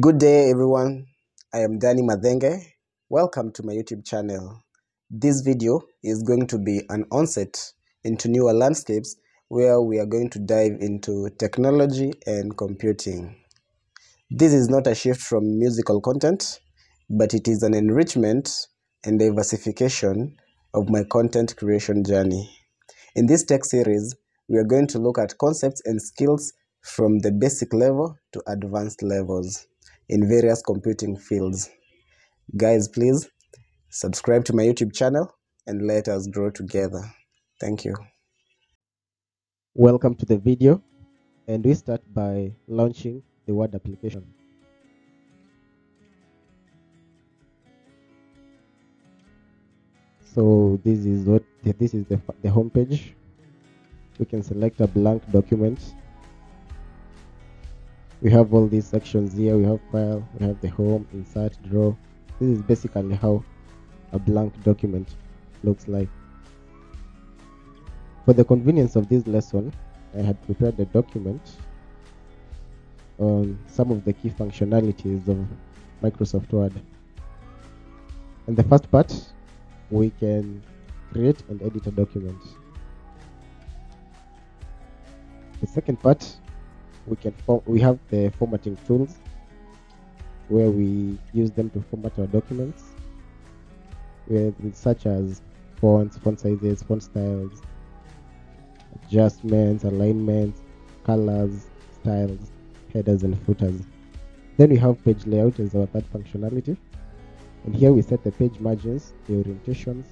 Good day, everyone. I am Dannie Mathenge. Welcome to my YouTube channel. This video is going to be an onset into newer landscapes where we are going to dive into technology and computing. This is not a shift from musical content, but it is an enrichment and diversification of my content creation journey. In this tech series, we are going to look at concepts and skills from the basic level to advanced levels in various computing fields. Guys, please subscribe to my YouTube channel and let us grow together. Thank you. Welcome to the video and we start by launching the Word application. So this is what this is the, the home page. We can select a blank document. We have all these sections here. We have file, we have the home, insert, draw. This is basically how a blank document looks like. For the convenience of this lesson, I had prepared a document on some of the key functionalities of Microsoft Word. in the first part, we can create and edit a document. The second part, we can form, we have the formatting tools where we use them to format our documents with such as fonts, font sizes, font styles, adjustments, alignments, colors, styles, headers and footers. Then we have page layout as our third functionality. And here we set the page margins, the orientations,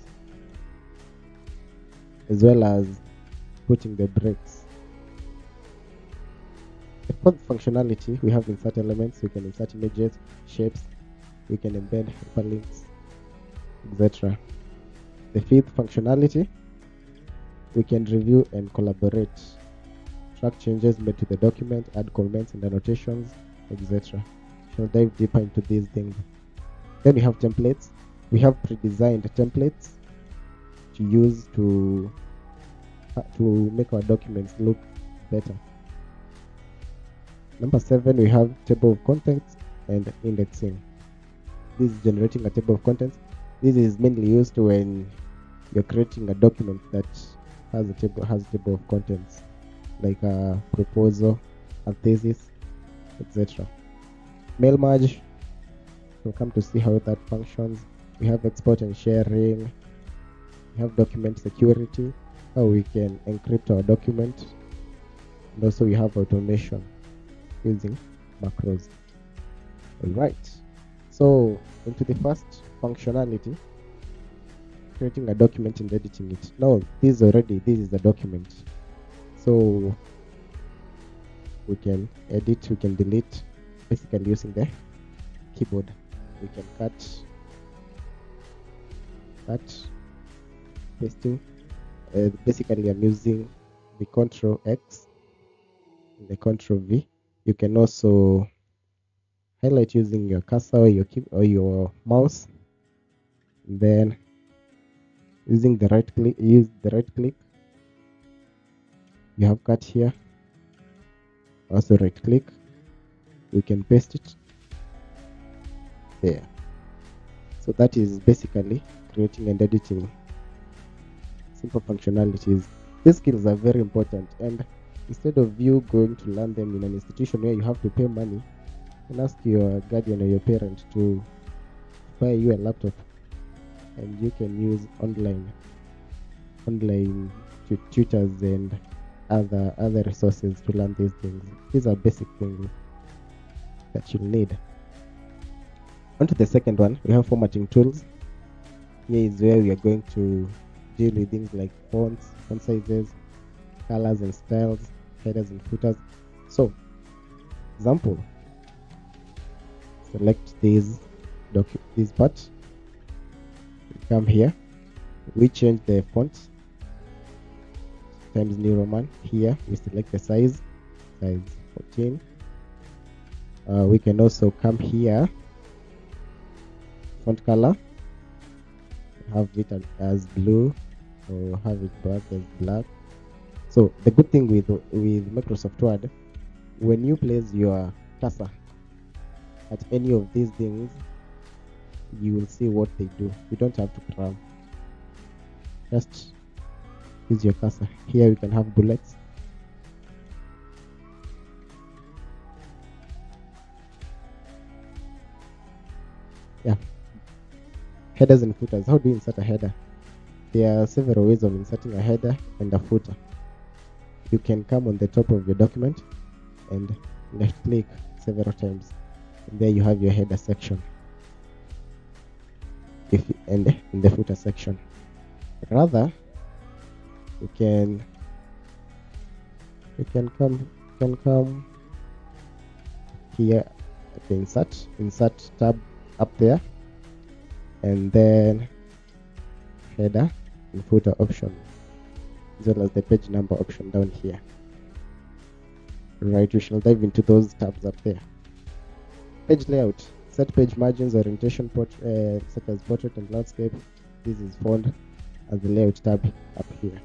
as well as putting the breaks. Fourth functionality, we have insert elements. We can insert images, shapes, we can embed hyperlinks, etc. The fifth functionality, we can review and collaborate, track changes made to the document, add comments and annotations, etc. Shall dive deeper into these things. Then we have templates. We have pre-designed templates to use to to make our documents look better. Number seven, we have table of contents and indexing. This is generating a table of contents. This is mainly used when you're creating a document that has a table has a table of contents, like a proposal, a thesis, etc. Mail merge. We'll come to see how that functions. We have export and sharing. We have document security, how we can encrypt our document, and also we have automation using macros. Alright, so into the first functionality, creating a document and editing it. Now this is already this is a document, so we can edit, we can delete, basically using the keyboard. We can cut, cut, pasting. Uh, basically, I'm using the Control X, and the Control V you can also highlight using your cursor or your key or your mouse. Then using the right click use the right click. You have cut here. Also right click. We can paste it there. So that is basically creating and editing. Simple functionalities. These skills are very important and instead of you going to learn them in an institution where you have to pay money and ask your guardian or your parent to buy you a laptop and you can use online online tutors and other other resources to learn these things. These are basic things that you'll need. On to the second one. We have formatting tools. Here is where we are going to deal with things like fonts font sizes colors and styles headers and footers. So example select this docu this part come here. We change the font. Times new roman. Here we select the size size 14 uh, we can also come here. Font color. Have it as blue or have it black as black so the good thing with with Microsoft Word, when you place your cursor at any of these things you will see what they do. You don't have to cram just use your cursor. Here we can have bullets. Yeah. Headers and footers. How do you insert a header? There are several ways of inserting a header and a footer you can come on the top of your document and left click several times. And there you have your header section. If and in the footer section. Rather you can you can come can come here at the insert insert tab up there and then header and footer option as well as the page number option down here. Right we shall dive into those tabs up there. Page layout. Set page margins orientation port uh, such as portrait and landscape. This is found as the layout tab up here.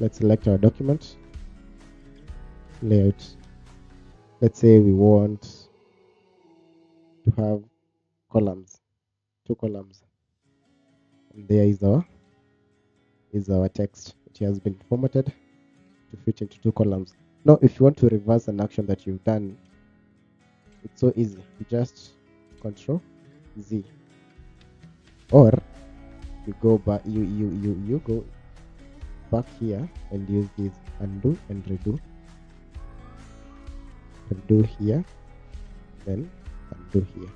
Let's select our document. Layout. Let's say we want to have columns two columns. And there is our is our text. It has been formatted to fit into two columns. Now if you want to reverse an action that you've done it's so easy. You just control z. Or you go back you you you you go back here and use this undo and redo. Redo here then undo here.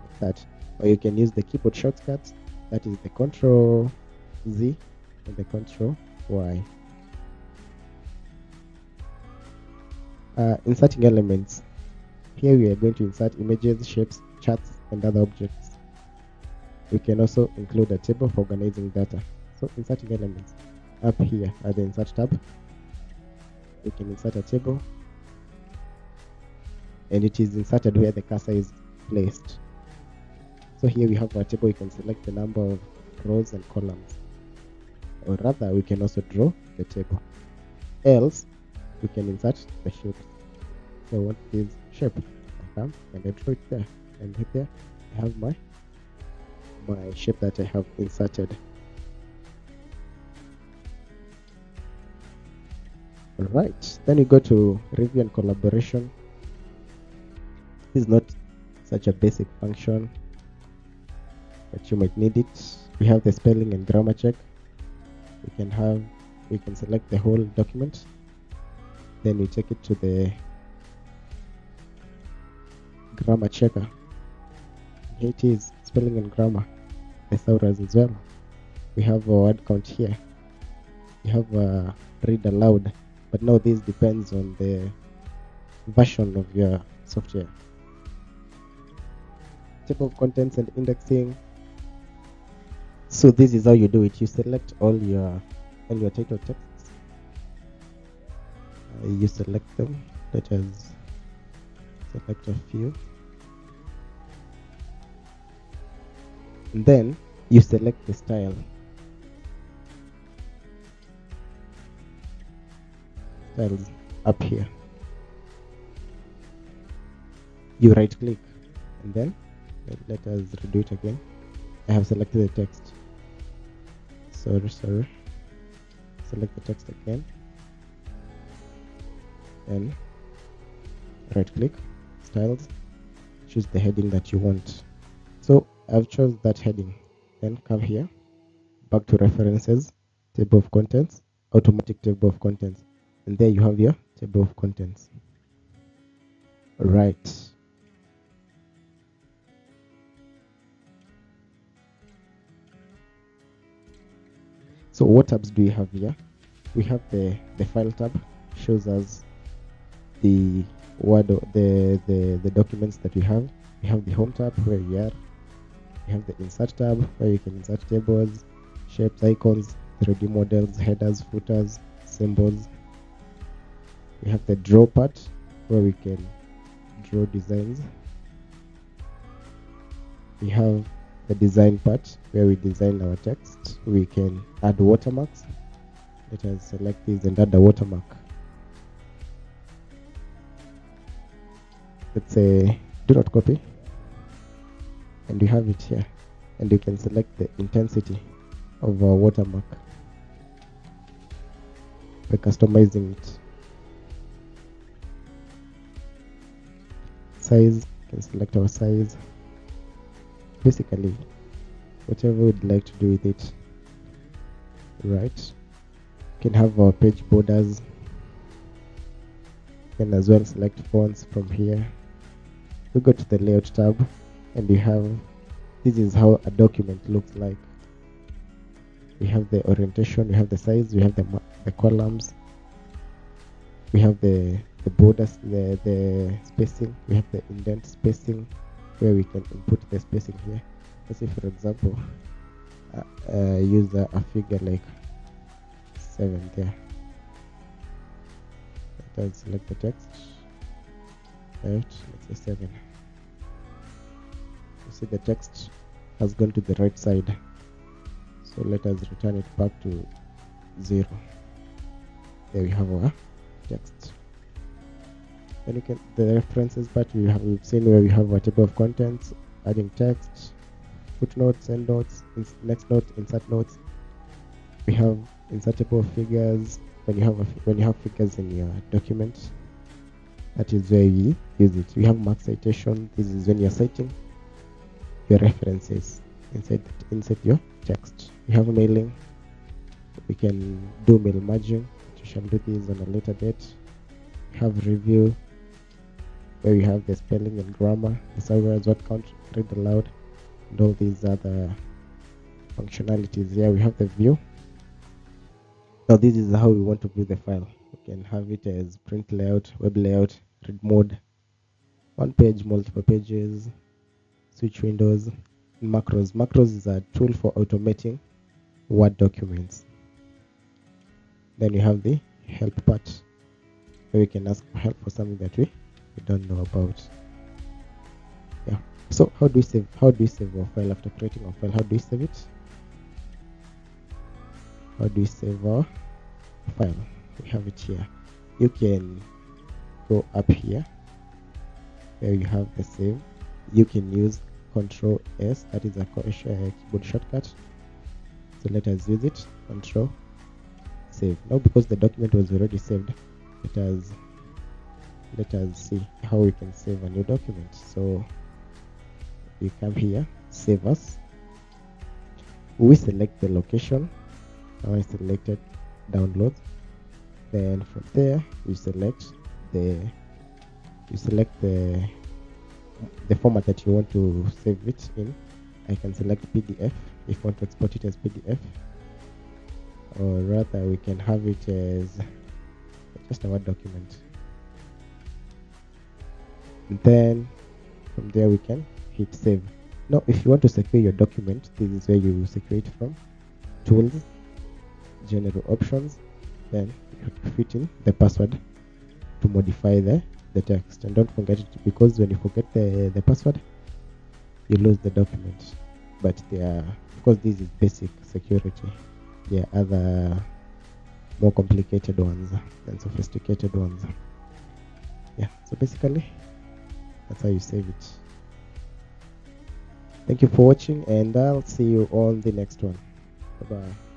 Like that. Or you can use the keyboard shortcuts. That is the control z and the control y. Uh, inserting elements. Here we are going to insert images shapes charts and other objects. We can also include a table for organizing data. So inserting elements. Up here at the insert tab we can insert a table. And it is inserted where the cursor is placed. So here we have our table. We can select the number of rows and columns or rather we can also draw the table. Else we can insert the shape. So I want this shape? I come and I draw it there. And right there I have my my shape that I have inserted. Alright, then we go to review and collaboration. This is not such a basic function, but you might need it. We have the spelling and grammar check. We can have, we can select the whole document. Then we take it to the grammar checker. Here it is, spelling and grammar, thesaurus as well. We have a word count here. We have a read aloud but now this depends on the version of your software table of contents and indexing so this is how you do it. You select all your all your title texts. Uh, you select them. Let us select a few. And then you select the style. Styles up here. You right click. And then let, let us redo it again. I have selected the text sorry sorry select the text again. And right click styles choose the heading that you want. So I've chose that heading. Then come here. Back to references table of contents automatic table of contents. And there you have your table of contents. Right so what tabs do we have here? We have the the file tab shows us the word the the the documents that we have. We have the home tab where we are. We have the insert tab where you can insert tables shapes icons 3d models headers footers symbols. We have the draw part where we can draw designs. We have the design part where we design our text we can add watermarks. Let us select this and add a watermark. Let's say do not copy. And you have it here. And you can select the intensity of our watermark by customizing it. Size can select our size basically whatever we'd like to do with it right? Can have our page borders can as well select fonts from here. We go to the layout tab and you have this is how a document looks like. We have the orientation we have the size we have the, the columns. We have the the borders the the spacing we have the indent spacing where we can input the spacing here. Let's say for example uh, uh, use a, a figure like 7 there. Let us select the text. Right let's say 7 you see the text has gone to the right side. So let us return it back to 0 there we have our text you can the references part we have we've seen where we have a table of contents adding text footnotes endnotes ins- next note insert notes. We have insertable figures when you have a, when you have figures in your document that is where we use it. We have mark citation this is when you're citing your references. Inside inside your text. We have mailing. We can do mail merging. We shall do this on a later date. Have review where we have the spelling and grammar. Thesaurus what count read aloud and all these other functionalities. Here we have the view. Now this is how we want to view the file. We can have it as print layout web layout read mode. One page multiple pages switch windows macros. Macros is a tool for automating word documents. Then we have the help part where we can ask for help for something that we, we don't know about. Yeah. So how do we save how do we save our file after creating our file? How do we save it? How do we save our file? We have it here. You can go up here where you have the save. You can use control s that is a keyboard shortcut. So let us use it. Control save. Now because the document was already saved let us let us see how we can save a new document. So we come here save us. We select the location. Now I selected download. Then from there you select the you select the the format that you want to save it in. I can select PDF if I want to export it as PDF or rather we can have it as just a word document then from there we can hit save. Now if you want to secure your document this is where you secure it from. Tools general options then you have to fit in the password to modify the the text. And don't forget it because when you forget the the password you lose the document. But there are of course this is basic security there are other more complicated ones and sophisticated ones. Yeah so basically that's how you save it. Thank you for watching and i'll see you on the next one. Bye bye